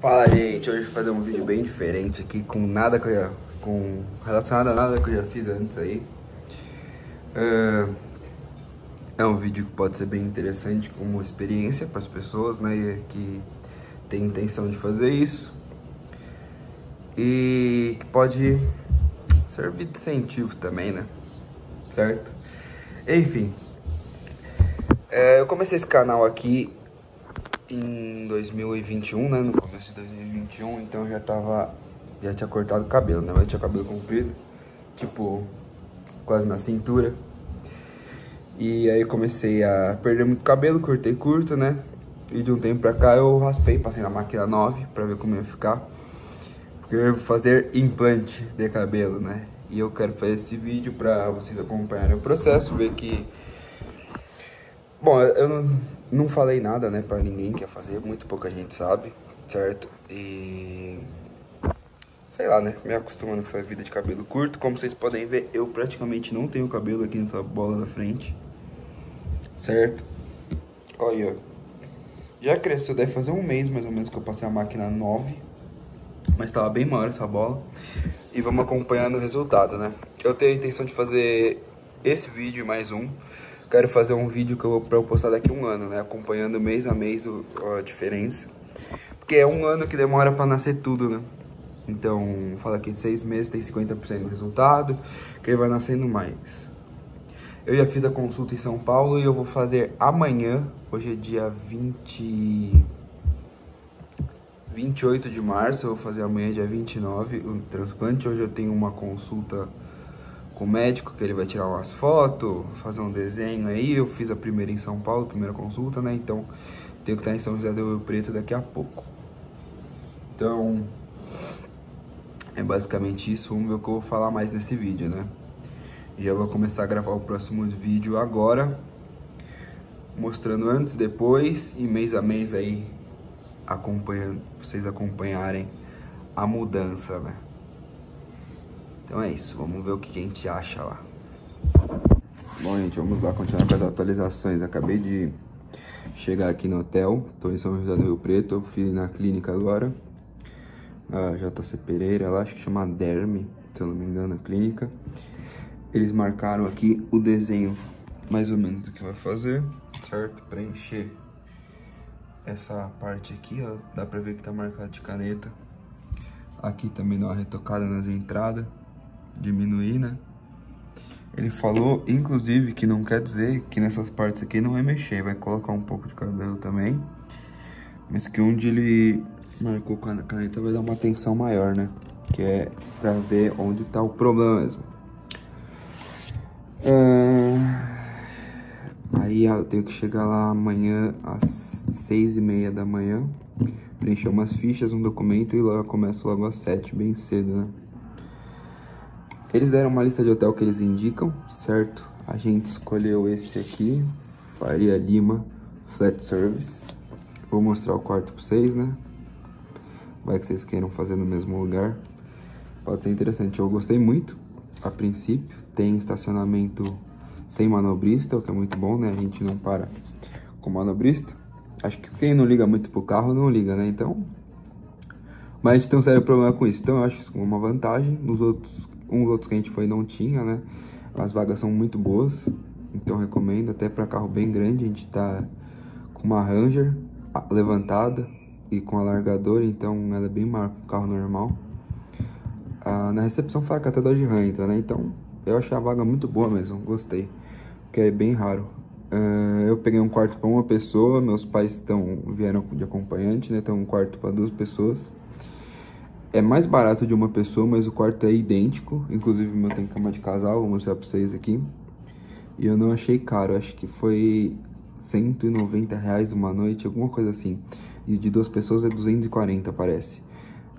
Fala gente, hoje vou fazer um vídeo bem diferente aqui com nada que eu já, com relacionado a nada que eu já fiz antes aí. Uh, é um vídeo que pode ser bem interessante como experiência para as pessoas, né, que tem intenção de fazer isso e que pode servir de incentivo também, né, certo? Enfim, é, eu comecei esse canal aqui em 2021, né? No começo de 2021, então eu já tava. Já tinha cortado o cabelo, né? Eu tinha cabelo comprido, tipo, quase na cintura. E aí comecei a perder muito cabelo, cortei curto, né? E de um tempo pra cá eu raspei, passei na máquina 9 pra ver como ia ficar. Porque eu vou fazer implante de cabelo, né? E eu quero fazer esse vídeo pra vocês acompanharem o processo, ver que Bom, eu não, não falei nada, né, pra ninguém que ia fazer, muito pouca gente sabe, certo? E... Sei lá, né, me acostumando com essa vida de cabelo curto. Como vocês podem ver, eu praticamente não tenho cabelo aqui nessa bola da frente, certo? Olha, já cresceu, deve fazer um mês mais ou menos que eu passei a máquina 9, mas tava bem maior essa bola. E vamos acompanhando o resultado, né? Eu tenho a intenção de fazer esse vídeo e mais um quero fazer um vídeo que eu vou postar daqui a um ano, né? Acompanhando mês a mês a diferença. Porque é um ano que demora pra nascer tudo, né? Então, fala que seis meses tem 50% do resultado, que vai nascendo mais. Eu já fiz a consulta em São Paulo e eu vou fazer amanhã, hoje é dia 20... 28 de março, eu vou fazer amanhã, dia 29, o transplante. Hoje eu tenho uma consulta com o médico, que ele vai tirar umas fotos, fazer um desenho aí. Eu fiz a primeira em São Paulo, primeira consulta, né? Então, tenho que estar em São José do Rio Preto daqui a pouco. Então, é basicamente isso. Vamos ver o que eu vou falar mais nesse vídeo, né? Já vou começar a gravar o próximo vídeo agora, mostrando antes, depois e mês a mês aí, acompanhando, vocês acompanharem a mudança, né? Então é isso, vamos ver o que a gente acha lá. Bom, gente, vamos lá continuar com as atualizações. Acabei de chegar aqui no hotel, tô em São José do Rio Preto, fui na clínica agora. A JC Pereira, lá acho que chama Derme, se eu não me engano, a clínica. Eles marcaram aqui o desenho mais ou menos do que vai fazer, certo? Preencher essa parte aqui, ó, dá pra ver que tá marcado de caneta. Aqui também dá uma retocada nas entradas diminuir, né? Ele falou, inclusive, que não quer dizer que nessas partes aqui não vai mexer, vai colocar um pouco de cabelo também. Mas que onde ele marcou com a caneta vai dar uma atenção maior, né? Que é pra ver onde tá o problema mesmo. É... Aí eu tenho que chegar lá amanhã às seis e meia da manhã, preencher umas fichas, um documento e lá começo logo às sete, bem cedo, né? Eles deram uma lista de hotel que eles indicam, certo? A gente escolheu esse aqui, Faria Lima Flat Service. Vou mostrar o quarto pra vocês, né? Vai que vocês queiram fazer no mesmo lugar. Pode ser interessante. Eu gostei muito, a princípio. Tem estacionamento sem manobrista, o que é muito bom, né? A gente não para com manobrista. Acho que quem não liga muito pro carro, não liga, né? Então... Mas a gente tem um sério problema com isso. Então eu acho isso uma vantagem. Nos outros Uns outros que a gente foi não tinha, né? As vagas são muito boas, então recomendo até para carro bem grande. A gente tá com uma Ranger levantada e com alargador, então ela é bem maior que um carro normal. Ah, na recepção fala que até Dodge Ram entra, né? Então eu achei a vaga muito boa mesmo, gostei, porque é bem raro. Uh, eu peguei um quarto para uma pessoa, meus pais estão vieram de acompanhante, né? Tem um quarto para duas pessoas. É mais barato de uma pessoa, mas o quarto é idêntico. Inclusive, o meu tem cama de casal, vou mostrar pra vocês aqui. E eu não achei caro, acho que foi 190 reais uma noite, alguma coisa assim. E de duas pessoas é 240, parece.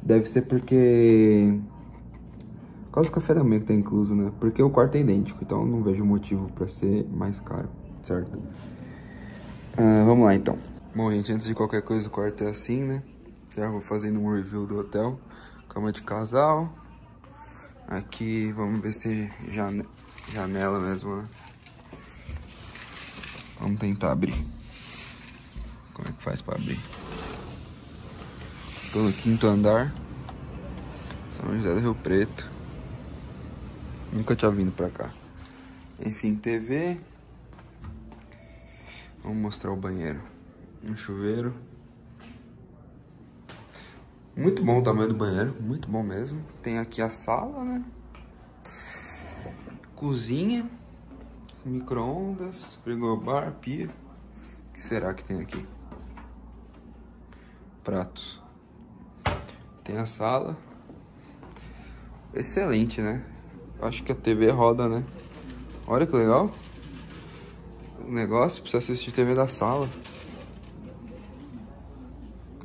Deve ser porque... Por causa café da manhã que tá incluso, né? Porque o quarto é idêntico, então não vejo motivo pra ser mais caro, certo? Uh, vamos lá, então. Bom, gente, antes de qualquer coisa, o quarto é assim, né? Já vou fazendo um review do hotel. Cama de casal. Aqui, vamos ver se jane janela mesmo, né? Vamos tentar abrir. Como é que faz pra abrir? Tô no quinto andar. São José do Rio Preto. Nunca tinha vindo pra cá. Enfim, TV. Vamos mostrar o banheiro. Um chuveiro. Muito bom o tamanho do banheiro, muito bom mesmo. Tem aqui a sala, né? Cozinha, micro-ondas, frigobar, pia. O que será que tem aqui? Pratos. Tem a sala. Excelente, né? Acho que a TV roda, né? Olha que legal. O negócio, precisa assistir TV da sala.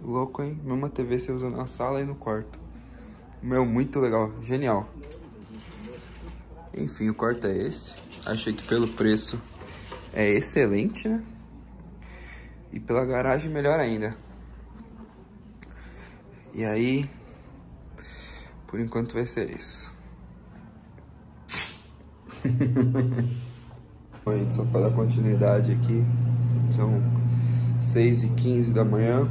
Louco, hein? Mesma TV você usa na sala e no quarto. Meu, muito legal. Genial. Enfim, o quarto é esse. Achei que pelo preço é excelente, né? E pela garagem, melhor ainda. E aí, por enquanto vai ser isso. Bom, só para dar continuidade aqui, são 6 e 15 da manhã.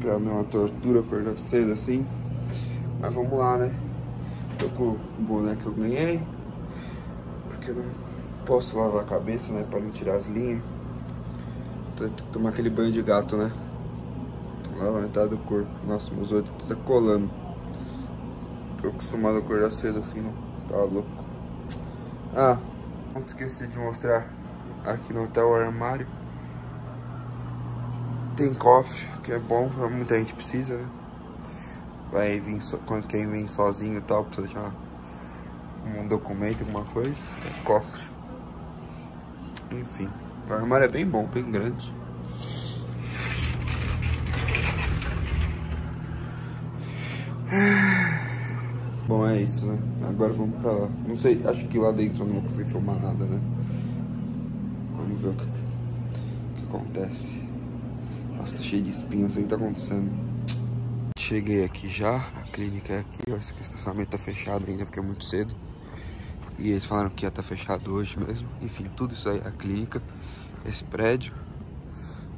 Pra mim é uma tortura acordar cedo assim. Mas vamos lá, né? Tô com o boneco que eu ganhei. Porque eu não posso lavar a cabeça, né? Pra não tirar as linhas. Tomar aquele banho de gato, né? Lavar metade do corpo. Nossa, meus olhos tá colando. Tô acostumado a acordar cedo assim, não. Tá louco. Ah, não esqueci de mostrar aqui no hotel o armário. Tem cofre, que é bom, muita gente precisa, né? Vai vir, so, quando quem vem sozinho e tal, precisa deixar um documento, alguma coisa, tem cofre. Enfim, o armário é bem bom, bem grande. Bom, é isso, né? Agora vamos pra lá. Não sei, acho que lá dentro eu não vou conseguir filmar nada, né? Vamos ver o que, o que acontece. Nossa, tá cheio de espinhos, o que tá acontecendo. Cheguei aqui já, a clínica é aqui, que o estacionamento tá fechado ainda porque é muito cedo. E eles falaram que ia estar tá fechado hoje mesmo. Enfim, tudo isso aí a clínica, esse prédio.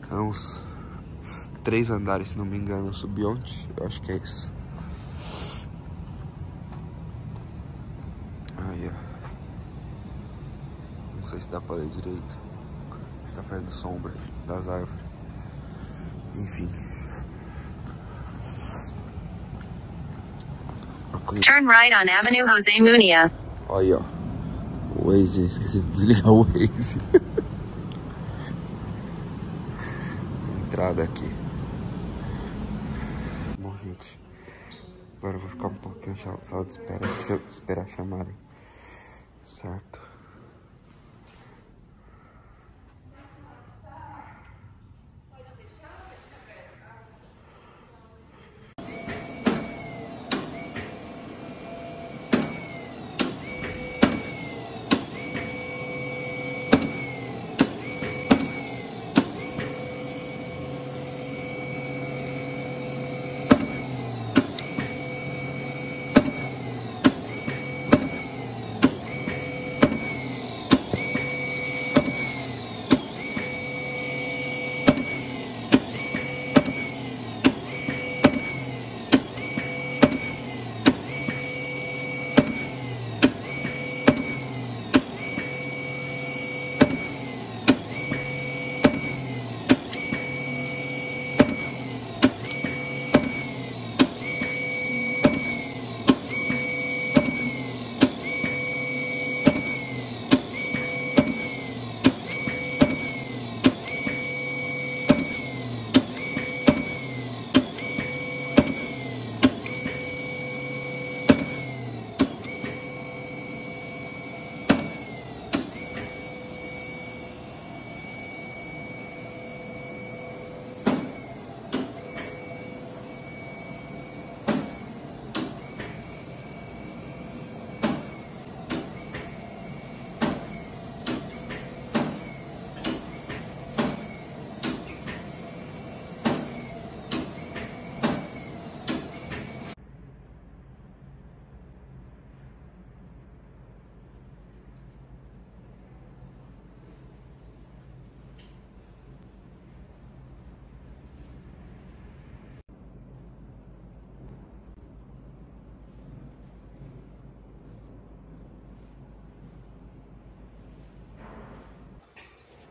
São os três andares, se não me engano, eu subi ontem, eu acho que é isso. Aí, ó. Não sei se dá pra ler direito. Está fazendo sombra das árvores. Enfim. Turn right on Avenue Jose Munia. Olha, ó. O Waze, esqueci de desligar o Waze. Entrada aqui. Bom, gente. Agora eu vou ficar um pouquinho sala de espera, esperar chamarem. Certo.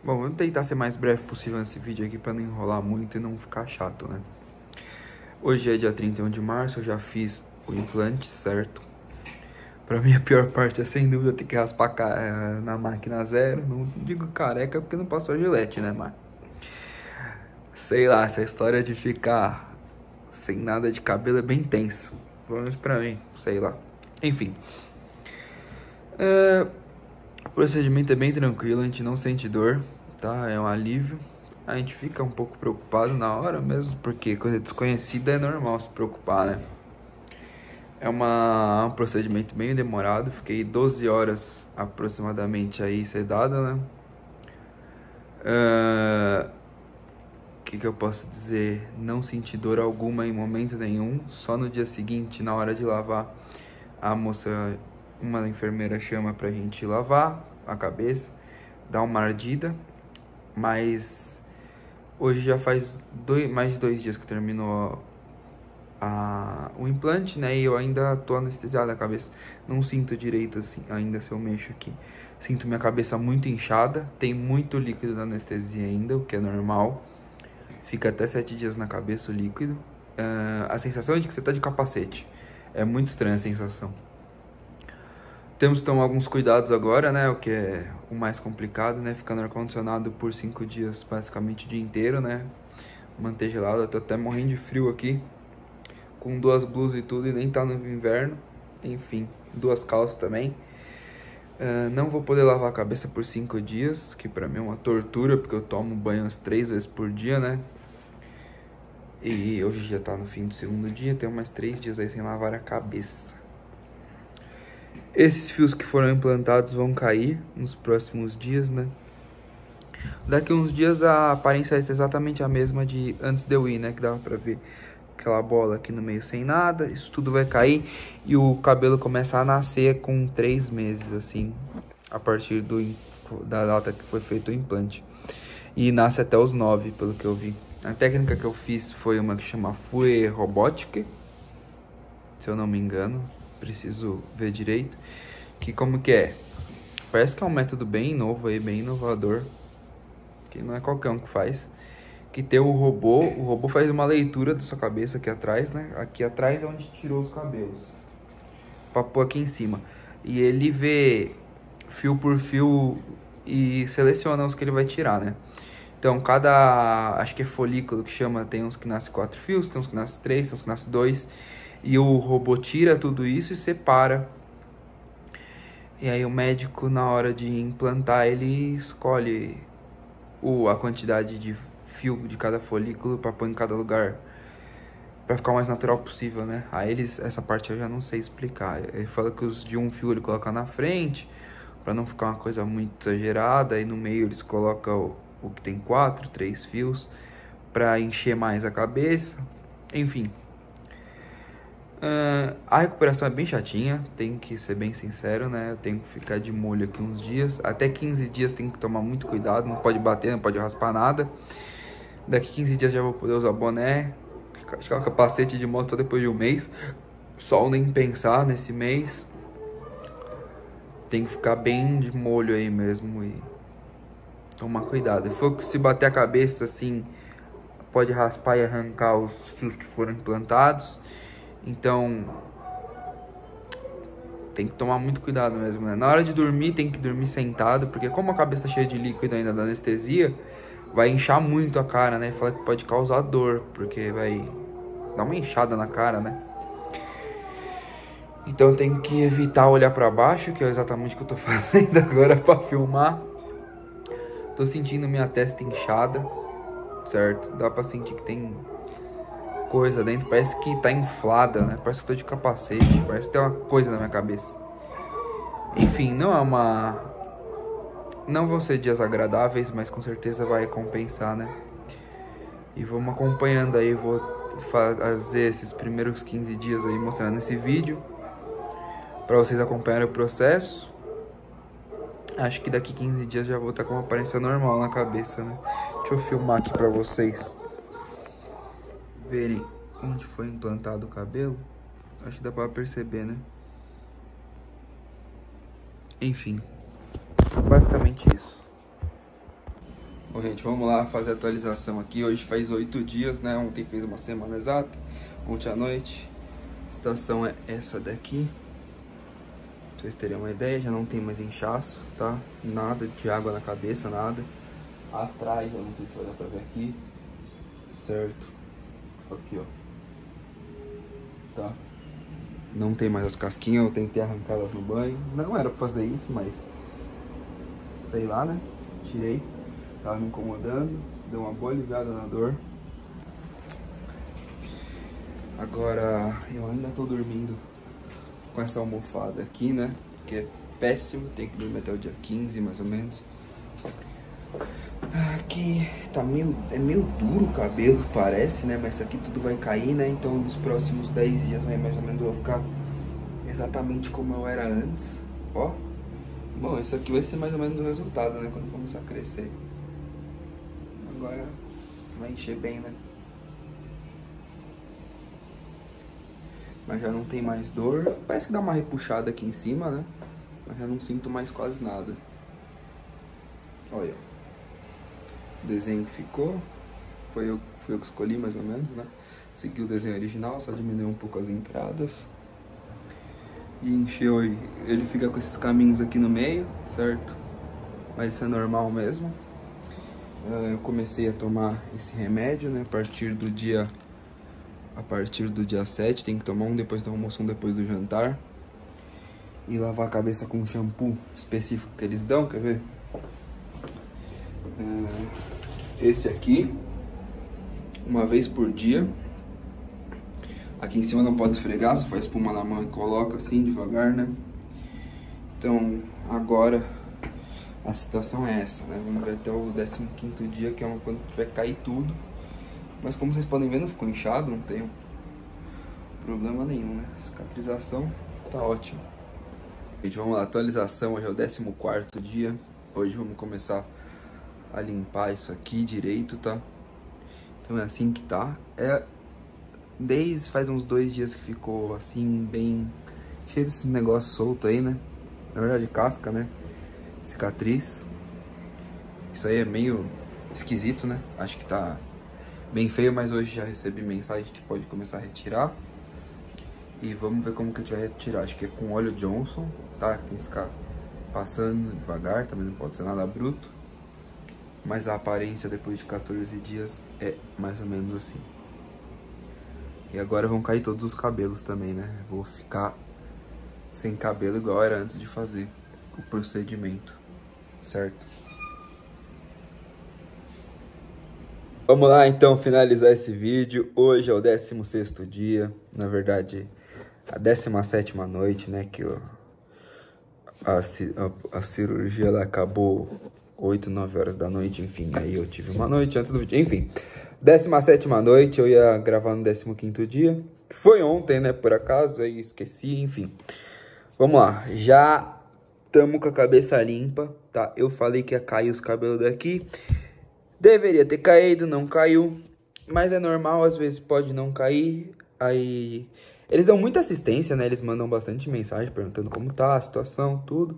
Bom, vou tentar ser mais breve possível nesse vídeo aqui para não enrolar muito e não ficar chato, né? Hoje é dia 31 de março, eu já fiz o implante, certo? Pra mim a pior parte é sem dúvida ter que raspar eh, na máquina zero. Não digo careca porque não passou gilete, né, mas... Sei lá, essa história de ficar sem nada de cabelo é bem tenso. Pelo menos pra mim, sei lá. Enfim. Uh, o procedimento é bem tranquilo, a gente não sente dor, tá? É um alívio. A gente fica um pouco preocupado na hora mesmo, porque coisa desconhecida é normal se preocupar, né? É uma, um procedimento bem demorado, fiquei 12 horas aproximadamente aí sedado, né? O uh, que, que eu posso dizer? Não senti dor alguma em momento nenhum, só no dia seguinte, na hora de lavar, a moça, uma enfermeira chama pra gente lavar a cabeça, dar uma ardida, mas hoje já faz dois, mais de dois dias que terminou a, o implante, né? E eu ainda tô anestesiado na cabeça. Não sinto direito assim, ainda se eu mexo aqui. Sinto minha cabeça muito inchada, tem muito líquido na anestesia ainda, o que é normal. Fica até sete dias na cabeça o líquido. Uh, a sensação é de que você tá de capacete. É muito estranha a sensação. Temos que tomar alguns cuidados agora, né? O que é o mais complicado, né? Ficar no ar-condicionado por cinco dias, basicamente o dia inteiro, né? Manter gelado. Eu tô até morrendo de frio aqui com duas blusas e tudo e nem tá no inverno. Enfim, duas calças também. Uh, não vou poder lavar a cabeça por cinco dias, que pra mim é uma tortura, porque eu tomo banho umas três vezes por dia, né? E hoje já tá no fim do segundo dia, tenho mais três dias aí sem lavar a cabeça. Esses fios que foram implantados vão cair nos próximos dias, né? Daqui uns dias a aparência ser exatamente a mesma de antes de eu ir, né? Que dava pra ver aquela bola aqui no meio sem nada, isso tudo vai cair e o cabelo começa a nascer com três meses, assim, a partir do, da data que foi feito o implante. E nasce até os nove, pelo que eu vi. A técnica que eu fiz foi uma que chama Fue Robotic, se eu não me engano, preciso ver direito. Que como que é? Parece que é um método bem novo aí, bem inovador, que não é qualquer um que faz que tem o robô, o robô faz uma leitura da sua cabeça aqui atrás, né? Aqui atrás é onde tirou os cabelos. Pra pôr aqui em cima. E ele vê fio por fio e seleciona os que ele vai tirar, né? Então, cada, acho que é folículo que chama, tem uns que nasce quatro fios, tem uns que nasce três, tem uns que nasce dois. E o robô tira tudo isso e separa. E aí o médico, na hora de implantar, ele escolhe o, a quantidade de fio de cada folículo para pôr em cada lugar para ficar o mais natural possível, né? Aí eles, essa parte eu já não sei explicar. Ele fala que os de um fio ele coloca na frente para não ficar uma coisa muito exagerada. E no meio eles colocam o, o que tem quatro, três fios para encher mais a cabeça. Enfim. Uh, a recuperação é bem chatinha, tem que ser bem sincero, né? Eu tenho que ficar de molho aqui uns dias. Até 15 dias tem que tomar muito cuidado, não pode bater, não pode raspar nada. Daqui 15 dias já vou poder usar boné, ficar capacete de moto depois de um mês. Sol nem pensar nesse mês. Tem que ficar bem de molho aí mesmo e tomar cuidado. Se se bater a cabeça assim, pode raspar e arrancar os fios que foram implantados. Então, tem que tomar muito cuidado mesmo, né? Na hora de dormir, tem que dormir sentado, porque como a cabeça tá cheia de líquido ainda da anestesia, vai inchar muito a cara, né? Fala que pode causar dor, porque vai dar uma inchada na cara, né? Então tem que evitar olhar para baixo, que é exatamente o que eu tô fazendo agora para filmar. Tô sentindo minha testa inchada, certo? Dá pra sentir que tem coisa dentro, parece que tá inflada, né? Parece que tô de capacete, parece que tem uma coisa na minha cabeça. Enfim, não é uma não vão ser dias agradáveis, mas com certeza vai compensar, né? E vamos acompanhando aí, vou fazer esses primeiros 15 dias aí mostrando esse vídeo para vocês acompanharem o processo. Acho que daqui 15 dias já vou estar com uma aparência normal na cabeça, né? Deixa eu filmar aqui para vocês verem onde foi implantado o cabelo. Acho que dá para perceber, né? Enfim basicamente isso. Bom, gente, vamos lá fazer a atualização aqui. Hoje faz oito dias, né? Ontem fez uma semana exata, ontem à noite. A situação é essa daqui. Pra vocês terem uma ideia, já não tem mais inchaço, tá? Nada de água na cabeça, nada. Atrás, eu não sei se vai dar pra ver aqui. Certo. Aqui, ó. Tá? Não tem mais as casquinhas, eu tentei arrancá-las no banho. Não era pra fazer isso, mas... Sei lá, né? Tirei. Tava me incomodando. Deu uma boa aliviada na dor. Agora, eu ainda tô dormindo com essa almofada aqui, né? Que é péssimo, tem que dormir até o dia 15, mais ou menos. Aqui tá meio, é meio duro o cabelo, parece, né? Mas isso aqui tudo vai cair, né? Então nos próximos 10 dias aí, mais ou menos, eu vou ficar exatamente como eu era antes. Ó. Bom, isso aqui vai ser mais ou menos o resultado, né? Quando começar a crescer. Agora vai encher bem, né? Mas já não tem mais dor. Parece que dá uma repuxada aqui em cima, né? Mas já não sinto mais quase nada. Olha. Desenho que ficou. Foi eu, foi eu que escolhi mais ou menos, né? Segui o desenho original, só diminuiu um pouco as entradas. E encheu ele fica com esses caminhos aqui no meio, certo? Mas isso é normal mesmo. Ah, eu comecei a tomar esse remédio, né? A partir do dia a partir do dia 7. Tem que tomar um depois do almoço, um depois do jantar. E lavar a cabeça com um shampoo específico que eles dão, quer ver? Uh, esse aqui, uma vez por dia. Aqui em cima não pode esfregar, só faz espuma na mão e coloca assim, devagar, né? Então, agora a situação é essa, né? Vamos ver até o 15 dia, que é quando vai cair tudo. Mas como vocês podem ver, não ficou inchado, não tem problema nenhum, né? Cicatrização tá ótimo. Gente, vamos lá, atualização, hoje é o 14 dia. Hoje vamos começar a limpar isso aqui direito, tá? Então é assim que tá. É, desde faz uns dois dias que ficou assim, bem cheio desse negócio solto aí, né? Na verdade, casca, né? Cicatriz. Isso aí é meio esquisito, né? Acho que tá bem feio, mas hoje já recebi mensagem que pode começar a retirar. E vamos ver como que a gente vai retirar. Acho que é com óleo Johnson, tá? Tem que ficar passando devagar, também não pode ser nada bruto. Mas a aparência depois de 14 dias é mais ou menos assim. E agora vão cair todos os cabelos também, né? Vou ficar sem cabelo igual era antes de fazer o procedimento, certo? Vamos lá então finalizar esse vídeo. Hoje é o 16º dia, na verdade a 17 noite, né, que a, a, a, cirurgia ela acabou 8, 9 horas da noite, enfim, aí eu tive uma noite antes do vídeo, enfim. 17 noite, eu ia gravar no 15º dia, que foi ontem, né, por acaso, aí esqueci, enfim. Vamos lá, já estamos com a cabeça limpa, tá? Eu falei que ia cair os cabelos daqui Deveria ter caído, não caiu. Mas é normal, às vezes pode não cair. Aí. Eles dão muita assistência, né? Eles mandam bastante mensagem perguntando como tá a situação, tudo.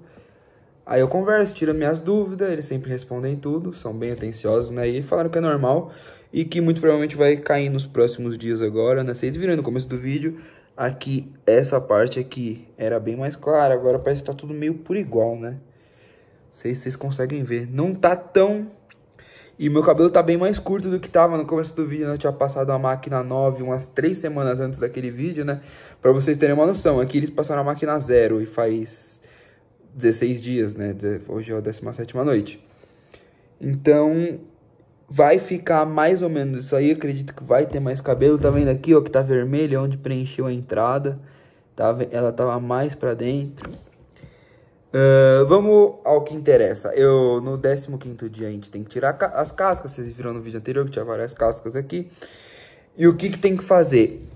Aí eu converso, tiro minhas dúvidas, eles sempre respondem tudo, são bem atenciosos, né? E falaram que é normal e que muito provavelmente vai cair nos próximos dias agora, né? Vocês viram no começo do vídeo, aqui, essa parte aqui era bem mais clara, agora parece que tá tudo meio por igual, né? Não sei se vocês conseguem ver. Não tá tão e meu cabelo tá bem mais curto do que tava no começo do vídeo, né? Eu tinha passado a máquina 9 umas 3 semanas antes daquele vídeo, né? Pra vocês terem uma noção, aqui eles passaram a máquina 0 e faz 16 dias, né? Hoje é a 17 noite. Então, vai ficar mais ou menos isso aí. Acredito que vai ter mais cabelo. Tá vendo aqui, ó, que tá vermelho, onde preencheu a entrada. Tá? Ela tava mais pra dentro. Uh, vamos ao que interessa. Eu, no 15 dia, a gente tem que tirar as cascas. Vocês viram no vídeo anterior que tinha várias cascas aqui. E o que, que tem que fazer?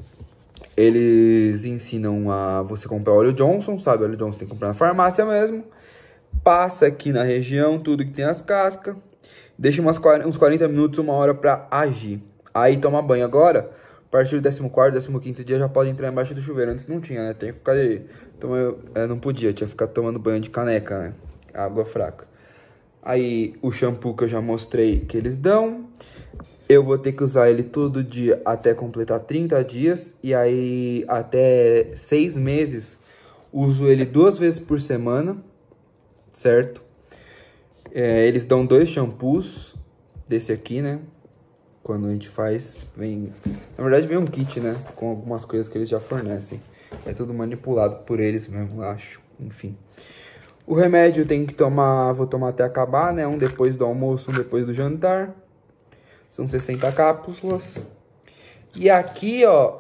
Eles ensinam a você comprar óleo Johnson, sabe? Óleo Johnson tem que comprar na farmácia mesmo. Passa aqui na região, tudo que tem as cascas. Deixa umas, uns 40 minutos, uma hora pra agir. Aí toma banho agora. A partir do 14, 15 dia já pode entrar embaixo do chuveiro. Antes não tinha, né? Tem que ficar aí. Então eu, eu não podia, tinha que ficar tomando banho de caneca, né? Água fraca. Aí o shampoo que eu já mostrei que eles dão. Eu vou ter que usar ele todo dia até completar 30 dias. E aí até 6 meses uso ele duas vezes por semana, certo? É, eles dão dois shampoos desse aqui, né? Quando a gente faz, vem... Na verdade vem um kit, né? Com algumas coisas que eles já fornecem. É tudo manipulado por eles mesmo, acho. Enfim. O remédio tem que tomar, vou tomar até acabar, né? Um depois do almoço, um depois do jantar. São 60 cápsulas. E aqui, ó,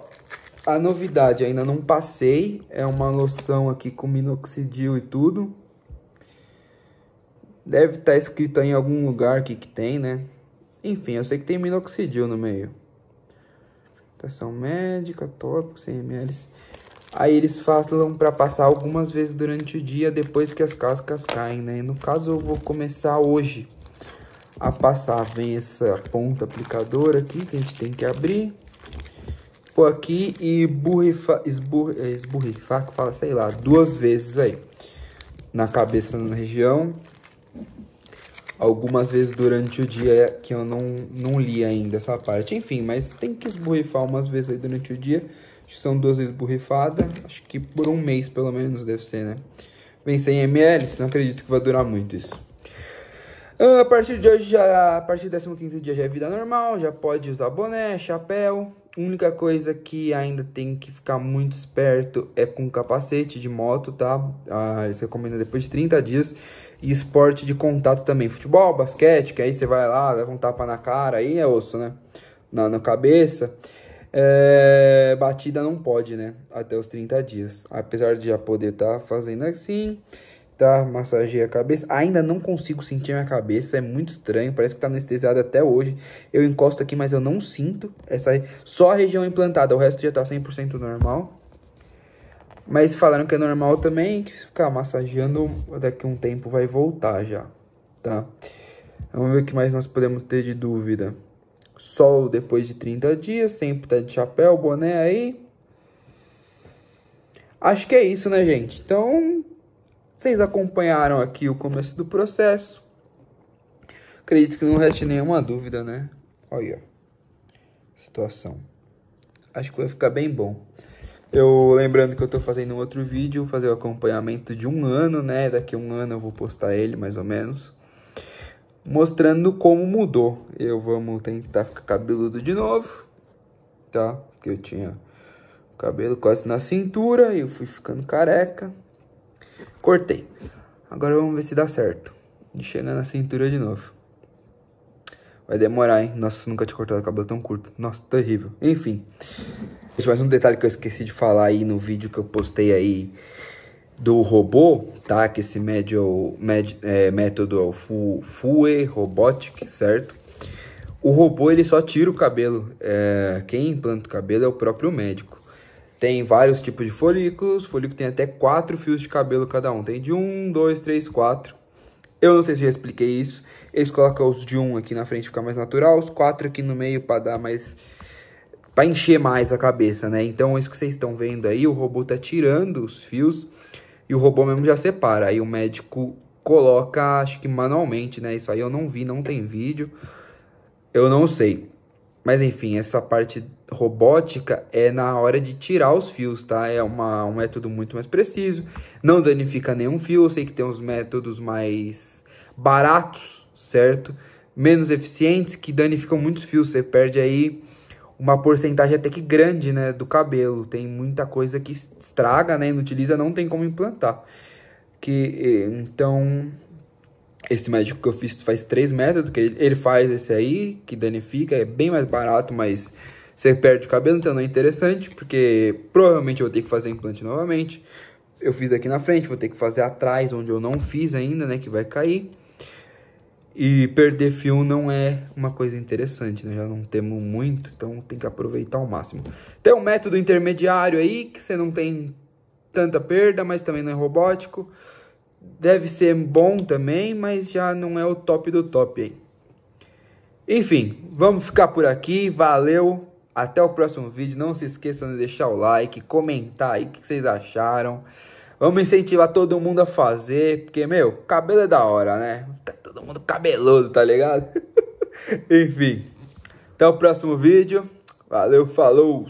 a novidade, ainda não passei. É uma loção aqui com minoxidil e tudo. Deve estar tá escrito em algum lugar que que tem, né? Enfim, eu sei que tem minoxidil no meio. Estação médica, tópico, 100 ml. Aí eles falam para passar algumas vezes durante o dia depois que as cascas caem, né? No caso eu vou começar hoje a passar. Vem essa ponta aplicadora aqui que a gente tem que abrir. Pôr aqui e burrifa, esbur, é, esburrifar, que fala, sei lá, duas vezes aí. Na cabeça, na região. Algumas vezes durante o dia que eu não, não li ainda essa parte. Enfim, mas tem que esburrifar umas vezes aí durante o dia são duas vezes borrifada. Acho que por um mês, pelo menos, deve ser, né? Vem 100 ml, não acredito que vai durar muito isso. Ah, a partir de hoje, já, a partir do 15 dia já é vida normal, já pode usar boné, chapéu. A única coisa que ainda tem que ficar muito esperto é com capacete de moto, tá? Ah, eles recomendam depois de 30 dias. E esporte de contato também, futebol, basquete, que aí você vai lá, leva um tapa na cara, aí é osso, né? Na, na cabeça. É, batida não pode, né? Até os 30 dias. Apesar de já poder estar tá fazendo assim, tá? Massageia a cabeça. Ainda não consigo sentir minha cabeça, é muito estranho. Parece que tá anestesiado até hoje. Eu encosto aqui, mas eu não sinto. Essa só a região implantada, o resto já tá 100% normal. Mas falaram que é normal também, que ficar massageando daqui um tempo vai voltar já, tá? Vamos ver o que mais nós podemos ter de dúvida. Sol depois de 30 dias, sempre tá de chapéu, boné aí. Acho que é isso, né, gente? Então, vocês acompanharam aqui o começo do processo. Acredito que não reste nenhuma dúvida, né? Olha, situação. Acho que vai ficar bem bom. Eu lembrando que eu tô fazendo um outro vídeo, fazer o acompanhamento de um ano, né? Daqui a um ano eu vou postar ele, mais ou menos mostrando como mudou. Eu vamos tentar ficar cabeludo de novo, tá? Porque eu tinha o cabelo quase na cintura e eu fui ficando careca. Cortei. Agora vamos ver se dá certo. De chegar na cintura de novo. Vai demorar, hein? Nossa, nunca tinha cortado o cabelo tão curto. Nossa, terrível. Enfim. Deixa mais um detalhe que eu esqueci de falar aí no vídeo que eu postei aí do robô, tá? Que esse médio, med, é, método é o FUE Robotic, certo? O robô ele só tira o cabelo. É, quem implanta o cabelo é o próprio médico. Tem vários tipos de folículos. Folículo tem até quatro fios de cabelo cada um. Tem de um, dois, três, quatro. Eu não sei se já expliquei isso. Eles colocam os de um aqui na frente ficar mais natural, os quatro aqui no meio para dar mais para encher mais a cabeça, né? Então, isso que vocês estão vendo aí, o robô tá tirando os fios e o robô mesmo já separa. Aí o médico coloca, acho que manualmente, né? Isso aí eu não vi, não tem vídeo. Eu não sei. Mas enfim, essa parte robótica é na hora de tirar os fios, tá? É uma, um método muito mais preciso. Não danifica nenhum fio. Eu sei que tem uns métodos mais baratos, certo? Menos eficientes, que danificam muitos fios. Você perde aí uma porcentagem até que grande, né, do cabelo. Tem muita coisa que estraga, né, inutiliza, não tem como implantar. Que, então, esse médico que eu fiz faz três métodos, que ele, faz esse aí, que danifica, é bem mais barato, mas você perde o cabelo, então não é interessante, porque provavelmente eu vou ter que fazer implante novamente. Eu fiz aqui na frente, vou ter que fazer atrás, onde eu não fiz ainda, né, que vai cair. E perder fio não é uma coisa interessante, né? Já não temos muito, então tem que aproveitar ao máximo. Tem um método intermediário aí, que você não tem tanta perda, mas também não é robótico. Deve ser bom também, mas já não é o top do top aí. Enfim, vamos ficar por aqui. Valeu! Até o próximo vídeo. Não se esqueçam de deixar o like, comentar aí o que vocês acharam. Vamos incentivar todo mundo a fazer, porque, meu, cabelo é da hora, né? Tá todo mundo cabeludo, tá ligado? Enfim. Até o próximo vídeo. Valeu, falou!